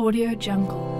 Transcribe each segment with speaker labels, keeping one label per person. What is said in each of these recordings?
Speaker 1: Audio Jungle.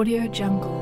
Speaker 1: Audio Jungle.